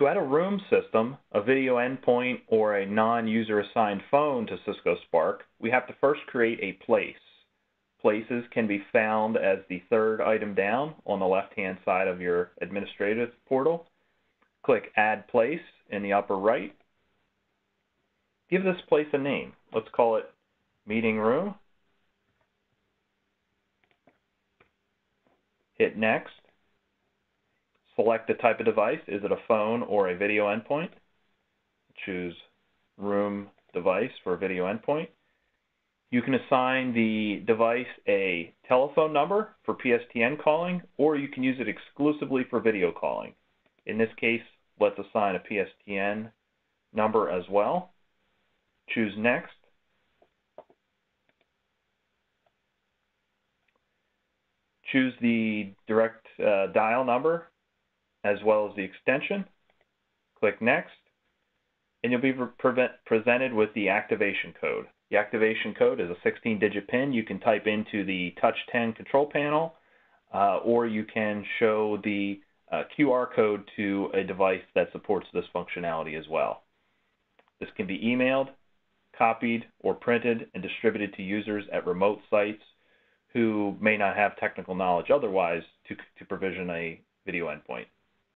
To add a room system, a video endpoint, or a non-user assigned phone to Cisco Spark, we have to first create a place. Places can be found as the third item down on the left-hand side of your administrative portal. Click Add Place in the upper right. Give this place a name. Let's call it Meeting Room. Hit Next. Select the type of device. Is it a phone or a video endpoint? Choose Room Device for video endpoint. You can assign the device a telephone number for PSTN calling, or you can use it exclusively for video calling. In this case, let's assign a PSTN number as well. Choose Next. Choose the direct uh, dial number as well as the extension. Click Next, and you'll be presented with the activation code. The activation code is a 16-digit PIN you can type into the Touch 10 control panel, uh, or you can show the uh, QR code to a device that supports this functionality as well. This can be emailed, copied, or printed and distributed to users at remote sites who may not have technical knowledge otherwise to, to provision a.